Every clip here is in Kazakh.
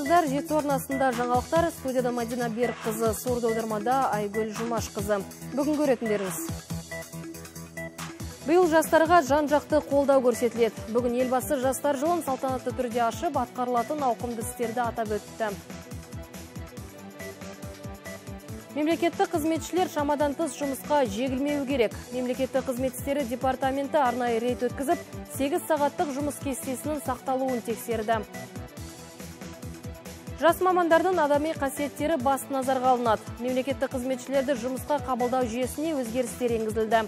армысыздар жеті орнасында жаңалықтар. Студияда мадина берікқызы сурды аудармада айгүл жұмашқызы. Бүгін көретіндеріңіз. Биыл жастарға жан жақты қолдау көрсетіледі. Бүгін елбасы жастар жылын салтанатты түрде ашып атқарылатын ауқымды істерді атап өтті. Мемлекеттік қызметшілер шамадан тыс жұмысқа жегілмеу керек. Мемлекеттік қызмет істері департаменті арнайы рейд өткізіп, 8 сағаттық жұмыс кестесінің сақталуын тексерді. Жас мамандардың адами қасиеттері басты назарға алынады. Мемлекеттік қызметшілерді жұмысқа қабылдау жүйесіне өзгерістер енгізілді.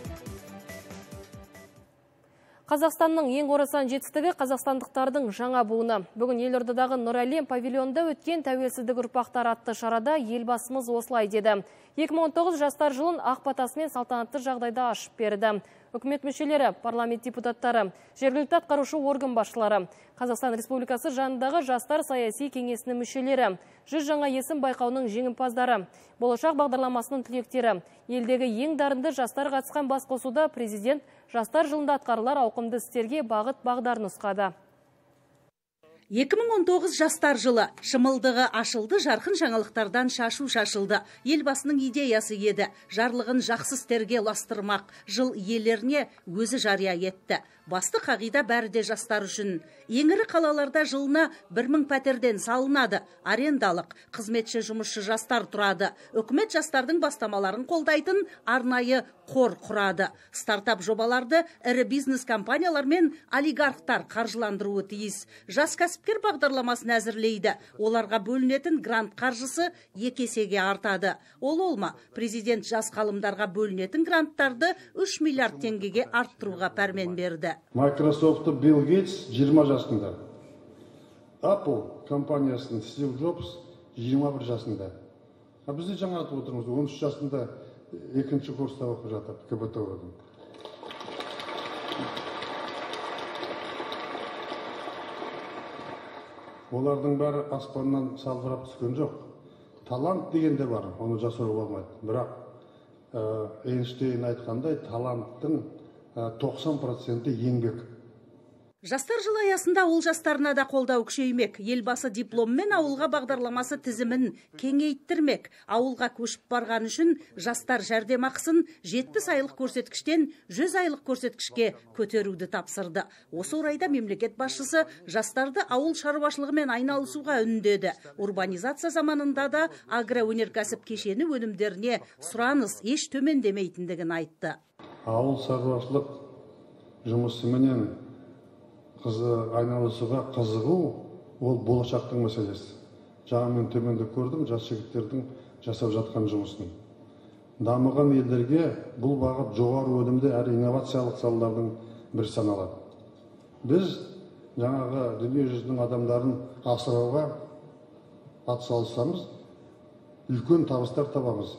Қазақстанның ең орасан жетістігі қазақстандықтардың жаңа буыны. Бүгін елордадағы Нұр әлем павильонда өткен тәуелсіздік ұрпақтар атты шарада елбасымыз осылай деді. 2019 жастар жылын ақ батасымен салтанатты жағдайда ашып берді үкімет мүшелері, парламент депутаттары, жергілікті атқарушы орган басшылары, Қазақстан Республикасы жанындағы жастар саяси кеңесінің мүшелері, жүз жаңа есім байқауының жеңімпаздары, болашақ бағдарламасының түлектері, елдегі ең дарынды жастар қатысқан бас қосуда президент жастар жылында атқарылар ауқымды істерге бағыт бағдар нұсқады. 2019 жастар жылы шымылдығы ашылды жарқын жаңалықтардан шашу шашылды. Елбасының идеясы еді жарлығын жақсы істерге ұластырмақ жыл иелеріне өзі жария етті. Басты қағида бәрі де жастар үшін. Ең ірі қалаларда жылына бір мың пәтерден салынады. Арендалық қызметші жұмысшы жастар тұрады. Үкімет жастардың бастамаларын қолдайтын арнайы қор құрады. Стартап жобаларды ірі бизнес компаниялар мен олигархтар қаржыландыруы тиіс. Жас кәсіпкер бағдарламасын әзірлейді. Оларға бөлінетін грант қаржысы екі есеге артады. Ол ол ма президент жас ғалымдарға бөлінетін гранттарды 3 миллиард теңгеге арттыруға пәрмен берді. Microsoft'ta Bill Gates 20 жасында. Apple компаниясын Стив Джобс 21 жасында. А бізде жаңа айтып отырмыз 13 жасында екінші курста оқып жатыр кбту олардың бәрі аспаннан салбырап түскен жоқ. Талант деген де бар оны жасауға болмайды бірақ эйнштейн айтқандай таланттың тоқсан проценті еңбек. Жастар жылы аясында ауыл жастарына да қолдау күшеймек. Елбасы дипломмен ауылға бағдарламасы тізімін кеңейттірмек. Ауылға көшіп барған үшін жастар жәрдемақысын жетпіс айлық көрсеткіштен жүз айлық көрсеткішке көтеруді тапсырды. Осы орайда мемлекет басшысы жастарды ауыл шаруашылығымен айналысуға үндеді. Урбанизация заманында да агроөнеркәсіп кешені өнімдеріне сұраныс еш төмендемейтіндігін айтты. Ауыл шаруашылық жұмысыменен айналысуға қызығу ол болашақтың мәселесі. Жаңа мен төменде көрдім жас жігіттердің жасап жатқан жұмысын. Дамыған елдерге бұл бағыт жоғары өнімді әрі инновациялық салалардың бірі саналады. Біз жаңағы дүние жүзінің адамдарын асырауға атсалыссамыз үлкен табыстар табамыз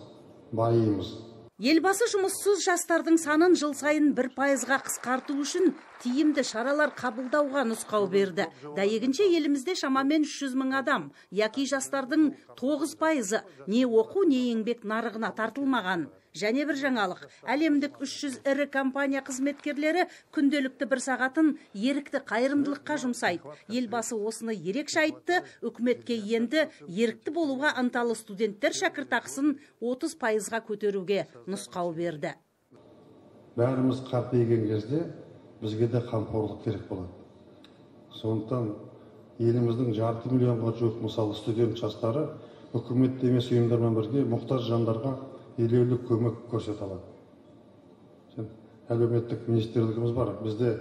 байимыз. Елбасы жұмыссыз жастардың санын жыл сайын бір пайызға қысқарту үшін тиімді шаралар қабылдауға нұсқау берді. Дәйегінше елімізде шамамен 300 мың адам яки жастардың 9 пайызы не оқу не еңбек нарығына тартылмаған. Және бір жаңалық. Әлемдік 300 ірі компания қызметкерлері күнделікті бір сағатын ерікті қайырымдылыққа жұмсайды. Елбасы осыны ерекше айтты. Үкіметке енді ерікті болуға ынталы студенттер шәкіртақысын 30 пайызға көтеруге нұсқау берді. Бәріміз қартайған кезде бізге де қамқорлық керек болады. Сондықтан еліміздің жарты миллионға жуық мысалы студент жастары үкімет емес ұйымдармен бірге мұқтаж жандарға елеулі көмек көрсете алады әлеуметтік министрлігіміз бар бізде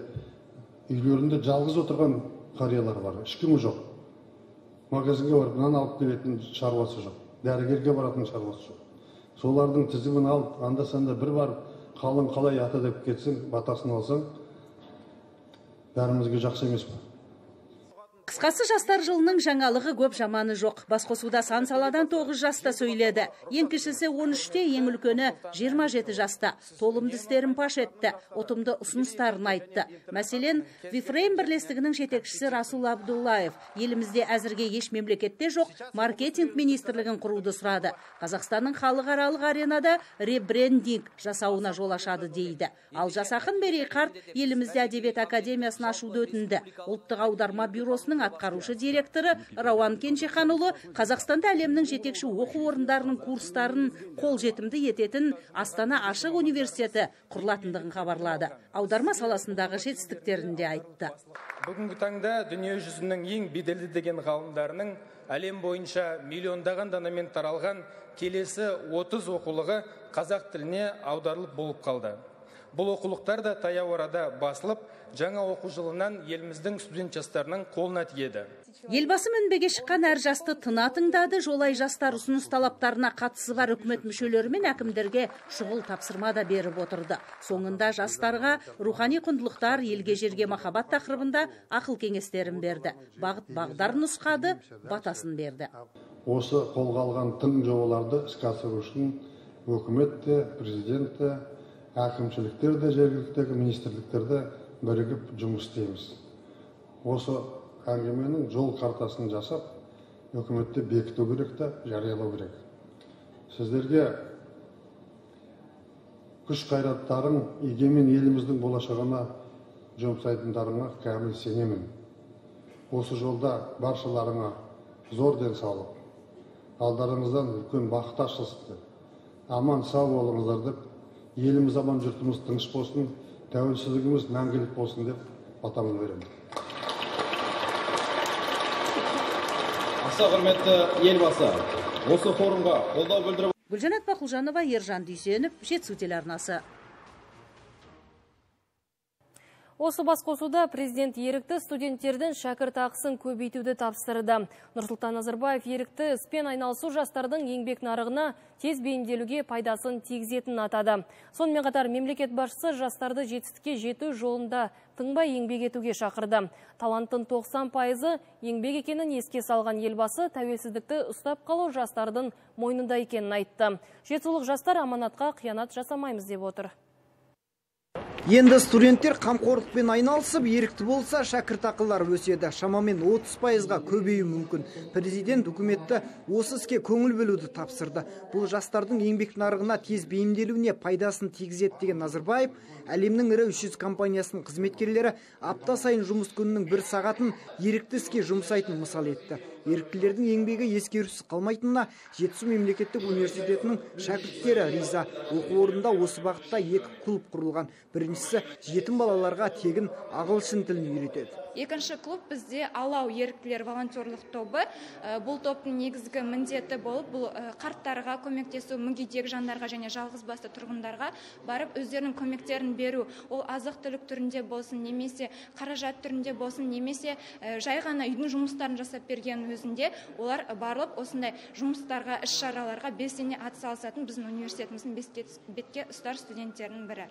үйлерінде жалғыз отырған қариялар бар ешкімі жоқ. Магазинге барып нан алып келетін шаруасы жоқ дәрігерге баратын шаруасы жоқ. Солардың тізімін алып анда санда бір барып қалың қалай ата деп кетсең батасын алсаң бәрімізге жақсы емес па қысқасы жастар жылының жаңалығы көп жаманы жоқ. Басқосуда сан саладан тоғыз жаста сөйледі. Ең кішісі 13-те ең үлкені 27 жаста. Толымды істерін паш етті ұтымды ұсыныстарын айтты. Мәселен вифрейм бірлестігінің жетекшісі расул абдуллаев. Елімізде әзірге еш мемлекетте жоқ маркетинг министрлігін құруды сұрады. Қазақстанның халықаралық аренада ребрендинг жасауына жол ашады дейді. Ал жас ақын мерей қарт елімізде әдебиет академиясын ашуды өтінді. Ұлттық аударма бюросының атқарушы директоры рауан кенжеханұлы қазақстанда әлемнің жетекші оқу орындарының курстарын қолжетімді ететін астана ашық университеті құрылатындығын хабарлады. Аударма саласындағы жетістіктерін де айтты. Бүгінгі таңда дүние жүзінің ең беделді деген ғалымдарының әлем бойынша миллиондаған данамен таралған келесі 30 оқулығы қазақ тіліне аударылып болып қалды. Бұл оқулықтар да таяу арада басылып жаңа оқу жылынан еліміздің студент жастарының қолына тиеді. Елбасы мінбеге шыққан әр жасты тына тыңдады жолай жастар ұсыныс талаптарына қатысы бар үкімет мүшелері мен әкімдерге шұғыл тапсырма да беріп отырды. Соңында жастарға рухани құндылықтар елге жерге махаббат тақырыбында ақыл кеңестерін берді. Бағыт бағдар нұсқады батасын берді. Осы қолға алған тың жобаларды іске асыру үшін үкімет те президент те әкімшіліктер де жергілікті министрліктер де бірігіп жұмыс істейміз. Осы әңгіменің жол картасын жасап үкіметте бекіту керек та жариялау керек. Сіздерге күш қайраттарың егемен еліміздің болашағына жұмсайтындарыңа кәміл сенемін. Осы жолда баршаларыңа зор денсаулық. Алдарыңыздан үлкен бақыт ашылсын. Аман сау болыңыздар деп еліміз аман жұртымыз тыныш болсын тәуелсіздігіміз мәңгілік болсын деп батамды беремін. Аса құрметті елбасы осы форумға қолдау білдіріп гүлжанат бақұлжанова ержан дүйсенов жетісу телеарнасы. Осы басқосуда президент ерікті студенттердің шәкіртақысын көбейтуді тапсырды. Нұрсұлтан Назарбаев ерікті іспен айналысу жастардың еңбек нарығына тез бейімделуге пайдасын тигізетін атады. Сонымен қатар мемлекет басшысы жастарды жетістікке жету жолында тыңбай еңбек етуге шақырды. Таланттың 90 пайызы еңбек екенін еске салған елбасы тәуелсіздікті ұстап қалу жастардың мойнында екенін айтты. Жетісулық жастар аманатқа қиянат жасамаймыз деп отыр. Енді студенттер қамқорлықпен айналысып, ерікті болса шәкіртақылар өседі. Шамамен 30 пайызға көбеюі мүмкін. Президент үкіметті осы іске көңіл бөлуді тапсырды. Бұл жастардың еңбек нарығына тез бейімделуіне пайдасын тигізеді деген Назарбаев, әлемнің ірі 300 компаниясының қызметкерлері апта сайын жұмыс күнінің бір сағатын ерікті іске жұмсайтын мысал етті еріктілердің еңбегі ескерусіз қалмайтынына жетісу мемлекеттік университетінің шәкірттері риза оқу орнында осы бағытта екі клуб құрылған. Біріншісі жетім балаларға тегін ағылшын тілін үйретеді. Екінші клуб бізде алау еріктілер волонтерлық тобы. Бұл топтың негізгі міндеті болып бұл қарттарға көмектесу мүгедек жандарға және жалғыз басты тұрғындарға барып өздерінің көмектерін беру. Ол азық түлік түрінде болсын немесе қаражат түрінде болсын немесе жай ғана үйдің жұмыстарын жасап берген өзінде олар барып осындай жұмыстарға іс шараларға белсене атсалысатын біздің университетіміздің бетке ұстар студенттерінің бірі.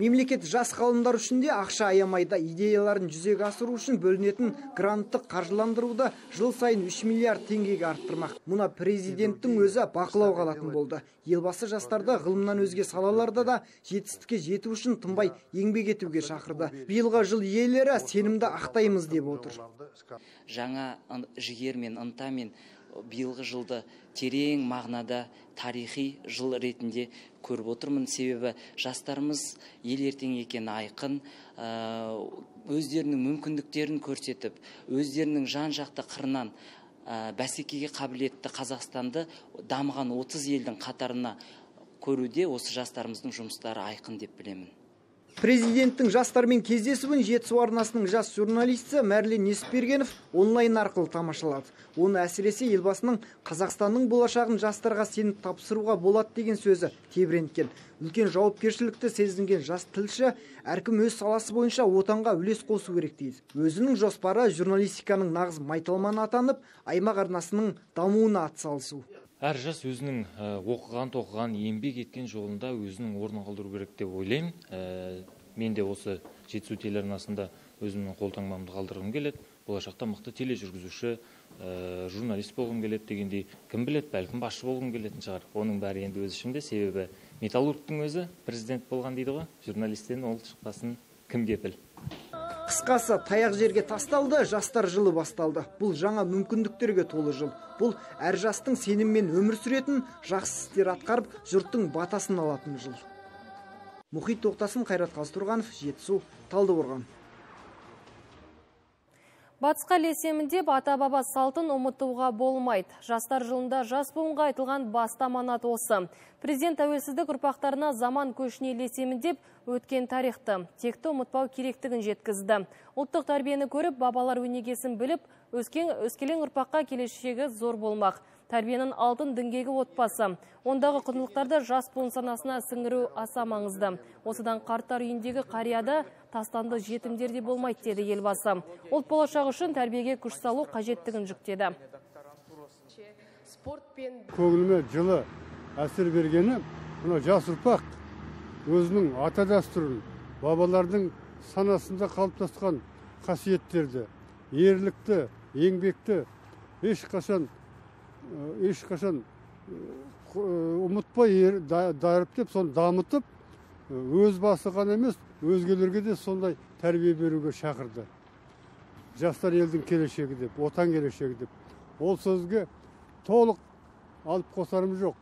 Мемлекет жас ғалымдар үшін де ақша аямайды идеяларын жүзеге асыру үшін бөлінетін гранттық қаржыландыруды жыл сайын 3 миллиард теңгеге арттырмақ. Мұна президенттің өзі бақылауға алатын болды. Елбасы жастарды ғылымнан өзге салаларда да жетістікке жету үшін тынбай еңбек етуге шақырды. Биылғы жыл иелері сенімді ақтаймыз деп отыр. Жаңа жігер мен ынтамен биылғы жылды терең мағынада тарихи жыл ретінде көріп отырмын. Себебі жастарымыз ел ертеңі екені айқын өздерінің мүмкіндіктерін көрсетіп өздерінің жан жақты қырынан бәсекеге қабілетті қазақстанды дамыған 30 елдің қатарына көруде осы жастарымыздың жұмыстары айқын деп білемін. Президенттің жастармен кездесуін жетісу арнасының жас журналисті мәрлен несіпбергенов онлайн арқылы тамашалады. Оны әсіресе елбасының қазақстанның болашағын жастарға сеніп тапсыруға болады деген сөзі тебіренткен. Үлкен жауапкершілікті сезінген жас тілші әркім өз саласы бойынша отанға үлес қосу керек дейді. Өзінің жоспары журналистиканың нағыз майталманы атанып аймақ арнасының дамуына атсалысу. Әр жас өзінің оқыған тоқыған еңбек еткен жолында өзінің орнын қалдыру керек деп ойлаймын. Мен де осы жетісу телеарнасында өзімнің қолтаңбамды қалдырғым келеді. Болашақта мықты тележүргізуші журналист болғым келеді дегендей кім біледі? Бәлкім басшы болғым келетін шығар. Оның бәрі енді өз ішімде. Себебі металлургтың өзі президент болған дейді ғой. Журналисттен ол шықпасын кім кепіл қысқасы таяқ жерге тасталды жастар жылы басталды. Бұл жаңа мүмкіндіктерге толы жыл. Бұл әр жастың сеніммен өмір сүретін жақсы істер атқарып жұрттың батасын алатын жыл. Мұхит тоқтасын қайрат қазтұрғанов жетісу талдықорған. Батысқа лесемін деп ата-баба салтын ұмытуға болмайды. Жастар жылында жас буынға айтылған басты аманат осы. Президент тәуелсіздік ұрпақтарына заман көшіне лесемін деп өткен тарихты, текті ұмытпау керектігін жеткізді. Ұлттық тәрбиені көріп, бабалар өнегесін біліп, өскелең ұрпаққа келешегі зор болмақ тәрбиенің алтын діңгегі отбасы. Ондағы құндылықтарды жас буын санасына сіңіру аса маңызды. Осыдан қарттар үйіндегі қарияда тастанды жетімдерде болмайды деді елбасы. Ұлт болашағы үшін тәрбиеге күш салу қажеттігін жүктеді. Көңіліме жылы әсер бергені, мына жас ұрпақ өзінің ата дәстүрін, бабалардың санасында қалыптасқан қасиеттерді, ерлікті, еңбекті ешқашан ешқашан ұмытпай дәріптеп соны дамытып өз басы ғана емес өзгелерге де сондай тәрбие беруге шақырды жастар елдің келешегі деп отан келешегі деп ол сөзге толық алып қосарым жоқ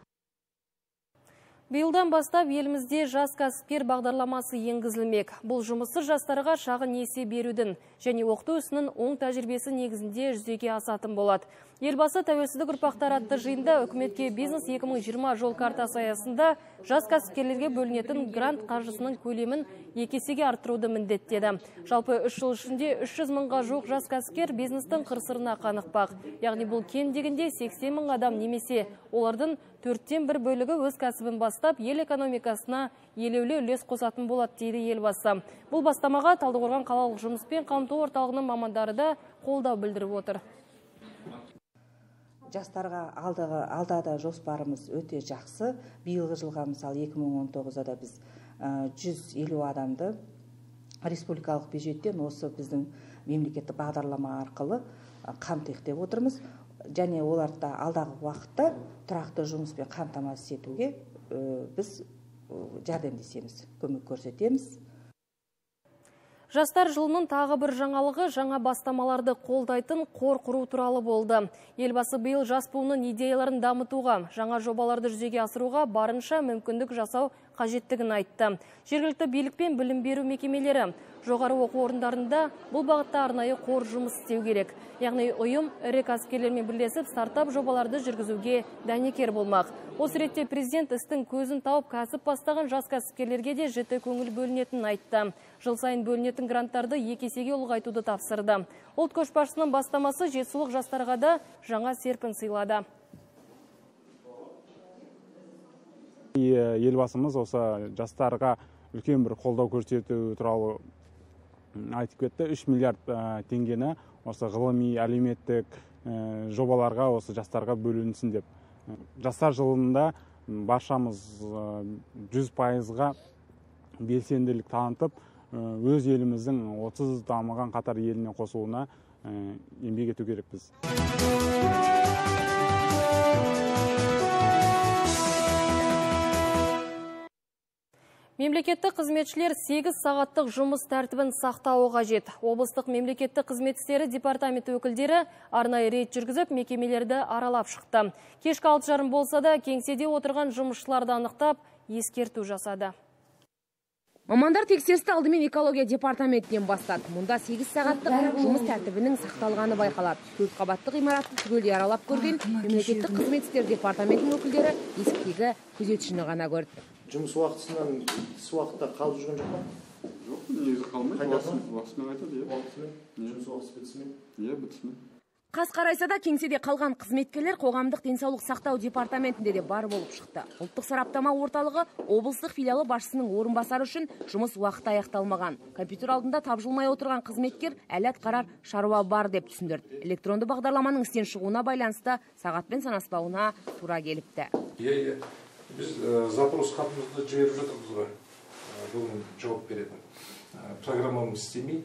Биылдан бастап елімізде жас кәсіпкер бағдарламасы енгізілмек. Бұл жұмысы жастарға шағын несие берудің және оқыту ісінің оң тәжірибесі негізінде жүзеге асатын болады. Елбасы тәуелсіздік ұрпақтар атты жиында үкіметке бизнес 2020 жол картасы аясында жас кәсіпкерлерге бөлінетін грант қаржысының көлемін екесеге арттыруды міндеттеді. Жалпы үш жыл ішінде 300 мыңға жоқ жас кәсіпкер бизнестің қырсырына қанықпақ. Яғни бұл кем дегенде 80 мың адам немесе олардың төрттен бір бөлігі өз кәсібін бастап, ел экономикасына елеулі үлес қосатын болады дейді елбасы. Бұл бастамаға Талдықорған қалалық жұмыспен қамту орталығының мамандары да қолдау білдіріп отыр. Жастарға алдағы алдада жоспарымыз өте жақсы. Биылғы жылға мысалы 2019-да біз 150 адамды республикалық бюджеттен осы біздің мемлекеттік бағдарлама арқылы қамтиық деп отырмыз және оларды алдағы уақытта тұрақты жұмыспен қамтамасыз етуге біз жәрдемдесеміз көмек көрсетеміз Жастар жылының тағы бір жаңалығы жаңа бастамаларды қолдайтын қор құру туралы болды. Елбасы биыл жас буынның идеяларын дамытуға, жаңа жобаларды жүзеге асыруға барынша мүмкіндік жасау қажеттігін айтты. Жергілікті билік пен білім беру мекемелері жоғары оқу орындарында бұл бағытта арнайы қор жұмыс істеу керек. Яғни ұйым ірі кәсіпкерлермен бірлесіп стартап жобаларды жүргізуге дәнекер болмақ. Осы ретте президент істің көзін тауып кәсіп бастаған жас кәсіпкерлерге де жіті көңіл бөлінетінін айтты. Жыл сайын бөлінетін гранттарды екі есеге ұлғайтуды тапсырды. Ұлт көшбасшысының бастамасы жетісулық жастарға да жаңа серпін сыйлады. Елбасымыз осы жастарға үлкен бір қолдау көрсету туралы айтып кетті. Үш миллиард теңгені осы ғылыми әлеуметтік жобаларға осы жастарға бөлінсін деп. Жастар жылында баршамыз жүз пайызға белсенділік танытып өз еліміздің отыз дамыған қатар еліне қосылуына еңбек ету керекпіз. Мемлекеттік қызметшілер 8 сағаттық жұмыс тәртібін сақтауы қажет. Облыстық мемлекеттік қызмет істері департаменті өкілдері арнайы рейд жүргізіп, мекемелерді аралап шықты. Кешкі алты жарым болса да, кеңседе отырған жұмысшыларды анықтап, ескерту жасады. Мамандар тексерісті алдымен экология департаментінен бастады. Мұнда 8 сағаттық жұмыс тәртібінің сақталғаны байқалады. Көп қабатты ғимаратты түгелдей аралап көрген мемлекеттік қызмет істері департаментінің өкілдері есіктегі күзетшіні ғана көрді. Жұмыс уақытысынан тыс уақытта қалып жүрген жоқ па? Жоқ негізі қалмайды уақытысымен айтады иә. Уақытысымен? Жұмыс уақыты бітісімен? Иә бітісімен. Қас қарайса да кеңседе қалған қызметкерлер қоғамдық денсаулық сақтау департаментінде де бар болып шықты. Ұлттық сараптама орталығы облыстық филиалы басшысының орынбасары үшін жұмыс уақыты аяқталмаған. Компьютер алдында тапжылмай отырған қызметкер әлі атқарар шаруа бар деп түсіндірді. Электронды бағдарламаның істен шығуына байланысты сағатпен санаспауына тура келіпті. Иә иә. Біз запрос хатымызды жіберіп жатырмыз ғой. Бүгін жауап беретін. Программамыз істемей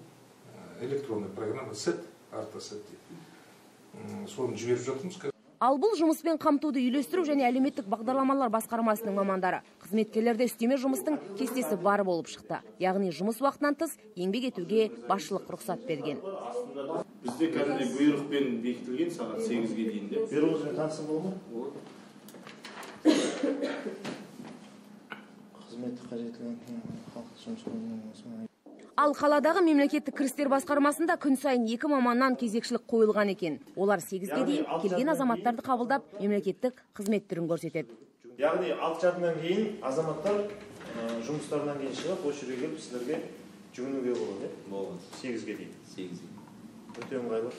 электронный программа сет артасет дейді. Соны жіберіп жатырмыз ал бұл жұмыспен қамтуды үйлестіру және әлеуметтік бағдарламалар басқармасының мамандары. Қызметкерлерде үстеме жұмыстың кестесі бар болып шықты. Яғни жұмыс уақытынан тыс еңбек етуге басшылық рұқсат берген. Бізде кәдімгідей бұйрықпен бекітілген сағат сегізге дейін деп. Бұйрығыңызбен танысым болады ма ал қаладағы мемлекеттік кірістер басқармасында күн сайын екі маманнан кезекшілік қойылған екен. Олар сегізге дейін келген азаматтарды қабылдап мемлекеттік қызмет түрін көрсетеді. Яғни алты жарымнан кейін азаматтар жұмыстарынан кейін шығып осы жерге келіп сіздерге жүгінуге болады иә? Болады. Сегізге дейін. Сегізге өте ыңғайлы.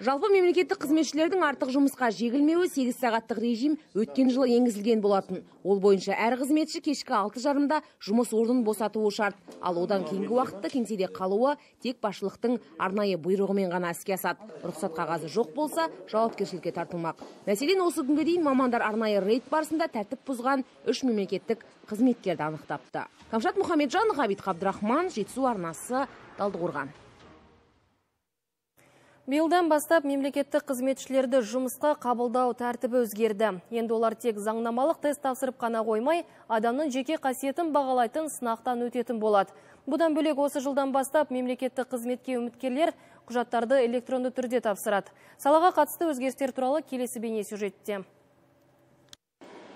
Жалпы мемлекеттік қызметшілердің артық жұмысқа жегілмеуі сегіз сағаттық режим өткен жылы енгізілген болатын. Ол бойынша әр қызметші кешкі алты жарымда жұмыс орнын босатуы шарт. Ал одан кейінгі уақытта кеңседе қалуы тек басшылықтың арнайы бұйрығымен ғана іске асады. Рұқсат қағазы жоқ болса жауапкершілікке тартылмақ. Мәселен осы күнге дейін мамандар арнайы рейд барысында тәртіп бұзған үш мемлекеттік қызметкерді анықтапты. Камшат мұхамеджан ғабит қабдырахман жетісу арнасы талдықорған. Биылдан бастап мемлекеттік қызметшілерді жұмысқа қабылдау тәртібі өзгерді. Енді олар тек заңнамалық тест тапсырып қана қоймай, адамның жеке қасиетін бағалайтын сынақтан өтетін болады. Бұдан бөлек осы жылдан бастап мемлекеттік қызметке үміткерлер құжаттарды электронды түрде тапсырады. Салаға қатысты өзгерістер туралы келесі бейне сюжетте.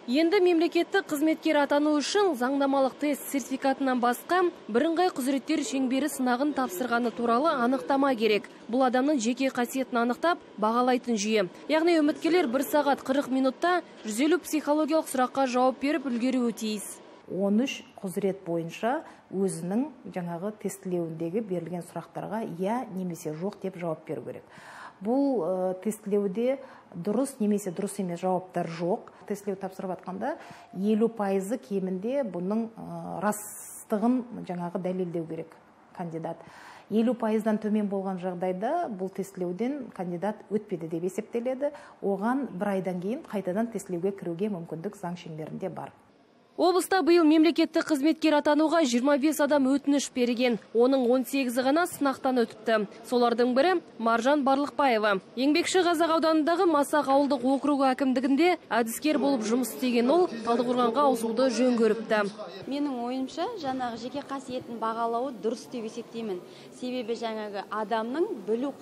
Енді мемлекеттік қызметкер атану үшін заңнамалық тест сертификатынан басқа бірыңғай құзыреттер шеңбері сынағын тапсырғаны туралы анықтама керек. Бұл адамның жеке қасиетін анықтап, бағалайтын жүйе. Яғни үміткерлер 1 сағат 40 минутта 150 психологиялық сұраққа жауап беріп үлгеруі тиіс. 13 құзырет бойынша өзінің жаңағы тестілеуіндегі берілген сұрақтарға иә немесе жоқ деп жауап беру керек бұл ә, тестілеуде дұрыс немесе дұрыс емес жауаптар жоқ. Тестілеу тапсырып жатқанда елу пайызы кемінде бұның ә, растығын жаңағы дәлелдеу керек кандидат. Елу пайыздан төмен болған жағдайда бұл тестілеуден кандидат өтпеді деп есептеледі. Оған бір айдан кейін қайтадан тестілеуге кіруге мүмкіндік заң шеңберінде бар. Облыста биыл мемлекеттік қызметкер атануға 25 адам өтініш берген. Оның 18-і ғана сынақтан өтіпті. Солардың бірі Маржан Барлықбаева. Еңбекші Қазақ ауданындағы Масақ ауылдық округі әкімдігінде әдіскер болып жұмыс істеген ол Талдықорғанға ауысуды жөн көріпті. Менің ойымша, жаңағы жеке қасиетін бағалауы дұрыс деп есептеймін. Себебі жаңағы адамның білу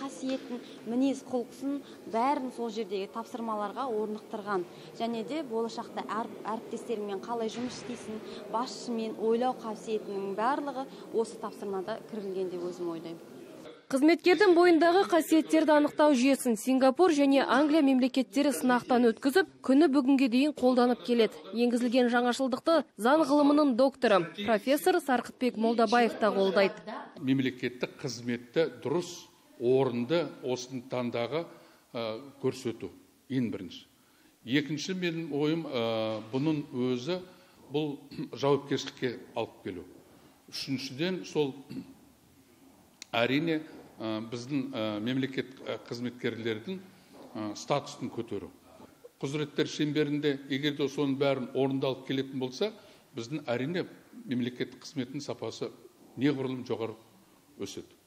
қасиетін, мінез құлқысын бәрін сол жердегі тапсырмаларға орнықтырған. Және де болашақта әріптестерімен қалай жұмыс істейсің басшымен ойлау қасиетінің барлығы осы тапсырмада кірілген деп өзім ойлаймын Қызметкердің бойындағы қасиеттерді анықтау жүйесін Сингапур және Англия мемлекеттері сынақтан өткізіп, күні бүгінге дейін қолданып келеді. Енгізілген жаңашылдықты заң ғылымының докторы, профессор Сарқытбек Молдабаев та қолдайды. Мемлекеттік қызметті дұрыс, орынды осыны таңдағы көрсету ең бірінші екінші менің ойым бұның өзі бұл жауапкершілікке алып келу. Үшіншіден сол әрине біздің мемлекет қызметкерлердің статусын көтеру. Құзыреттер шеңберінде егер де соның бәрін орындалып келетін болса біздің әрине мемлекеттік қызметтің сапасы неғұрлым жоғары өседі.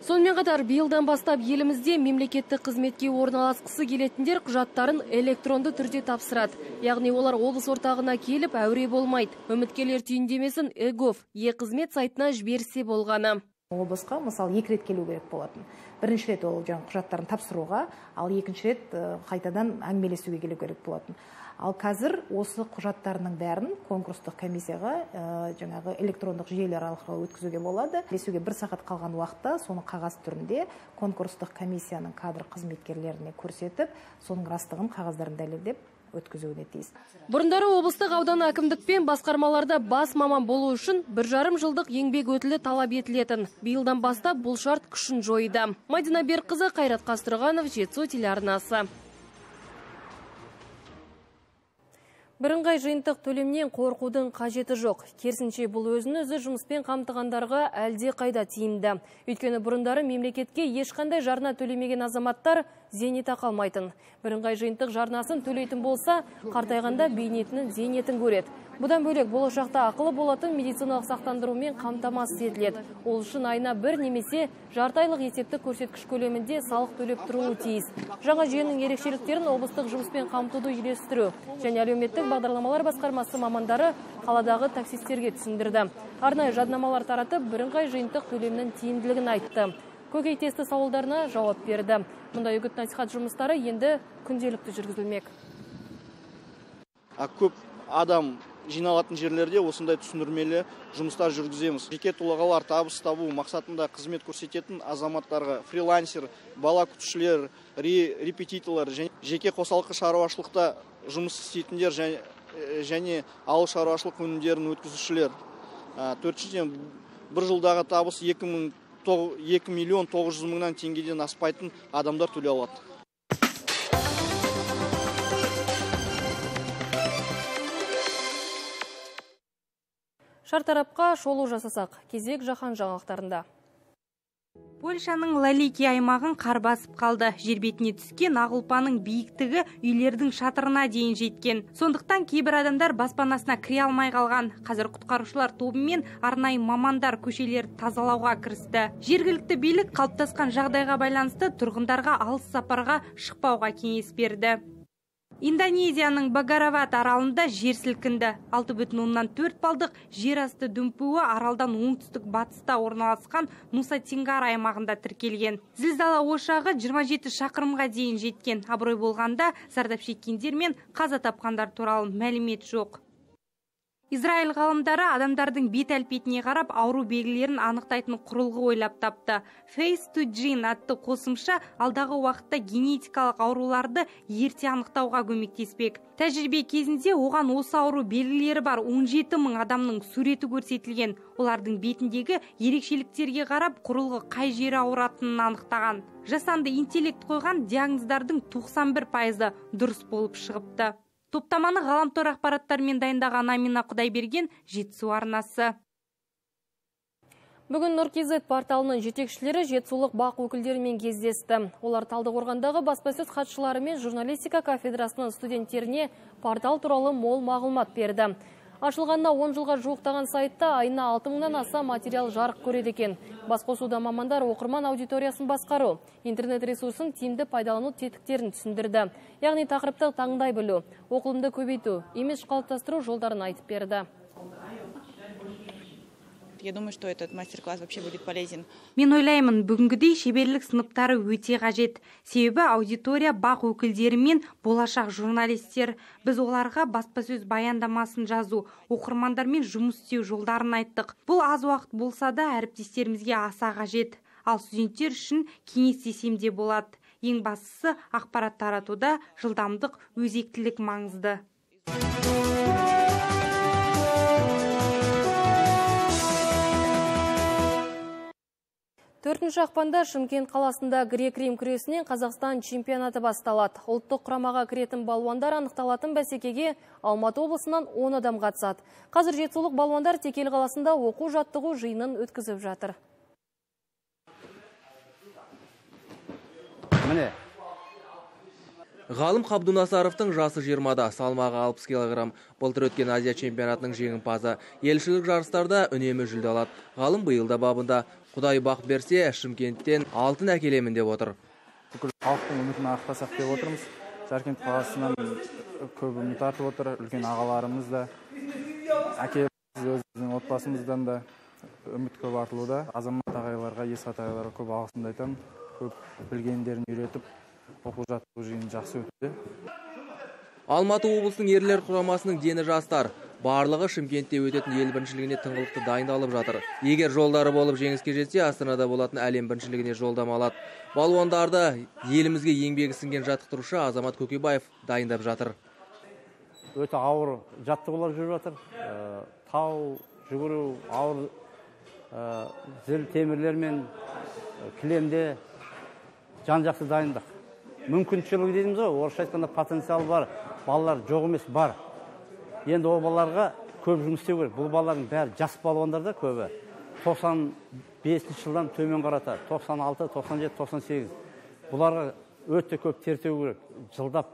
Сонымен қатар биылдан бастап елімізде мемлекеттік қызметке орналасқысы келетіндер құжаттарын электронды түрде тапсырады. Яғни олар облыс ортағына келіп әуре болмайды. Үміткерлер түйіндемесін эгов е-қызмет сайтына жіберсе болғаны. облысқа мысалы екі рет келу керек болатын бірінші рет ол жаңағы құжаттарын тапсыруға ал екінші рет қайтадан әңгімелесуге келу керек болатын ал қазір осы құжаттарының бәрін конкурстық комиссияға ә, жаңағы электрондық жүйелер арқылы өткізуге болады. Ілесуге бір сағат қалған уақытта соны қағаз түрінде конкурстық комиссияның кадр қызметкерлеріне көрсетіп соның растығын қағаздарын дәлелдеп өткізуіне тиіс. Бұрындары облыстық аудан әкімдік пен басқармаларда бас маман болу үшін бір жарым жылдық еңбек өтілі талап етілетін. Биылдан бастап бұл шарт күшін жойды. Мадина берікқызы қайрат қастырғанов жетісу телеарнасы. Бірыңғай жиынтық төлемнен қорқудың қажеті жоқ. Керсінше бұл өзін өзі жұмыспен қамтығандарға әлде қайда тиімді. Өйткені бұрындары мемлекетке ешқандай жарна төлемеген азаматтар зейнеті қалмайтын. Бірыңғай жиынтық жарнасын төлейтін болса, қартайғанда бейнетінің зейнетін көреді. Бұдан бөлек болашақта ақылы болатын медициналық сақтандырумен қамтамасыз етіледі. Ол үшін айына бір немесе жартайлық есептік көрсеткіш көлемінде салық төлеп тұруы тиіс. Жаңа жүйенің ерекшеліктерін облыстық жұмыспен қамтуды үйлестіру және әлеуметтік бағдарламалар басқармасы мамандары қаладағы таксистерге түсіндірді. Арнайы жаднамалар таратып, бірыңғай жиынтық төлемнің тиімділігін айтты. Көкейтесті сауалдарына жауап берді. Мұндай үгіт насихат жұмыстары енді күнделікті жүргізілмек. көп адам жиналатын жерлерде осындай түсіндірмелі жұмыстар жүргіземіз. Жеке тұлғалар табыс табу мақсатында қызмет көрсететін азаматтарға фрилансер бала күтушілер репетиторлар және жеке қосалқы шаруашылықта жұмыс істейтіндер және, ауыл шаруашылық өнімдерін өткізушілер. Төртіншіден бір жылдағы табыс екі екі миллион тоғыз жүз мыңнан теңгеден аспайтын адамдар төлей алады. Шартарапқа шолу жасасақ кезек жаһан жаңалықтарында. Польшаның лалики аймағын қар басып қалды. Жер бетіне түскен ақ ұлпаның биіктігі үйлердің шатырына дейін жеткен. Сондықтан кейбір адамдар баспанасына кіре алмай қалған. Қазір құтқарушылар тобымен арнайы мамандар көшелерді тазалауға кірісті. Жергілікті билік қалыптасқан жағдайға байланысты тұрғындарға алыс сапарға шықпауға кеңес берді. Индонезияның багарават аралында жер сілкінді. Алты бүтін оннан төрт балдық жер асты дүмпуі аралдан оңтүстік батыста орналасқан нуса тенгар аймағында тіркелген. Зілзала ошағы 27 шақырымға дейін жеткен. Абырой болғанда зардап шеккендер мен қаза тапқандар туралы мәлімет жоқ. Израиль ғалымдары адамдардың бет әлпетіне қарап ауру белгілерін анықтайтын құрылғы ойлап тапты. Face to gene атты қосымша алдағы уақытта генетикалық ауруларды ерте анықтауға көмектеспек. Тәжірибе кезінде оған осы ауру белгілері бар 17 мың адамның суреті көрсетілген. Олардың бетіндегі ерекшеліктерге қарап құрылғы қай жері ауыратынын анықтаған. Жасанды интеллект қойған диагноздардың 91 пайызы дұрыс болып шығыпты. Топтаманы ғаламтор ақпараттарымен дайындаған амина құдайберген жетісу арнасы Бүгін Нұркизет порталының жетекшілері жетсулық бақ өкілдерімен кездесті. Олар Талдықорғандағы баспасөз хатшылары мен журналистика кафедрасының студенттеріне портал туралы мол мағлұмат берді. Ашылғанына 10 жылға жуықтаған сайтта айына 6 мыңнан аса материал жарық көреді екен. Басқосуда мамандар оқырман аудиториясын басқару, интернет ресурсын тиімді пайдалану тетіктерін түсіндірді. Яғни тақырыпты таңдай білу, оқылымды көбейту, имидж қалыптастыру жолдарын айтып берді. Я думаю, что этот мастер-класс вообще будет полезен. Мен ойлаймын, бүгінгідей шеберлік сыныптары өте қажет. Себебі аудитория бақ өкілдері мен болашақ журналистер. Біз оларға баспасөз баяндамасын жазу, оқырмандармен жұмыс істеу жолдарын айттық. Бұл аз уақыт болса да әріптестерімізге аса қажет. Ал студенттер үшін кеңес десем де болады. Ең бастысы ақпарат таратуда жылдамдық, өзектілік маңызды. Төртінші ақпанда Шымкент қаласында грек-рим күресінен Қазақстан чемпионаты басталады. Ұлттық құрамаға кіретін балуандар анықталатын бәсекеге Алматы облысынан 10 адам қатысады. Қазір жетісулық балуандар Текел қаласында оқу жаттығу жиынын өткізіп жатыр. Міне, Ғалым Қабдунасаровтың жасы 20-да, салмағы 60 кг. Былтыр өткен Азия чемпионатының жеңімпазы. Елшілік жарыстарда үнемі жүлде алады. Ғалым биылда бабында Құдай бақ берсе, Шымкенттен алтын әкелемін деп отыр. Бүкіл халықтың үмітін ақтасақ деп отырмыз. Жаркент қаласынан көп үміт артып отыр. Үлкен ағаларымыз да, әкеміз өзіміздің отбасымыздан да үміт көп артылуда. Азамат ағайларға, есат ағайларға көп алғысымды айтамын. Көп білгендерін үйретіп, оқу жаттығу жиыны жақсы өтті алматы облысының ерлер құрамасының дені жастар барлығы шымкентте өтетін ел біріншілігіне тыңғылықты дайындалып жатыр. Егер жолдары болып жеңіске жетсе астанада болатын әлем біріншілігіне жолдама алады. Балуандарды елімізге еңбегі сіңген жаттықтырушы азамат көкебаев дайындап жатыр. Өте ауыр жаттығулар жүріп жатыр. Ә, тау жүгіру ауыр ә, зіл темірлермен ә, кілемде жан жақты дайындық. Мүмкіншілігі дейміз ғой орысша айтқанда потенциал бар балалар жоқ емес бар. Енді ол балаларға көп жұмыс істеу керек. Бұл балалардың бәрі жас балуандар да көбі. тоқсан бесінші жылдан төмен қарата тоқсан алты тоқсан жеті тоқсан сегіз. Бұларға өте көп тер керек жылдап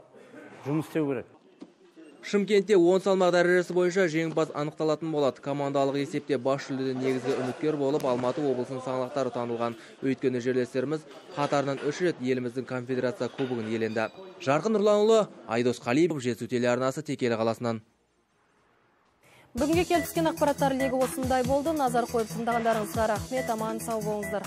жұмыс істеу керек. Шымкентте он салмақ дәрежесі бойынша жеңімпаз анықталатын болады. Командалық есепте бас жүлдеден негізгі үміткер болып алматы облысының саңлақтары танылған. Өйткені жерлестеріміз қатарынан үш рет еліміздің конфедерация кубогын иеленді. Жарқын нұрланұлы айдос қалиев жетісу телеарнасы текелі қаласынан. Бүгінге келіп түскен ақпараттар легі осындай болды. Назар қойып тыңдағандарыңызға рахмет. Аман сау болыңыздар.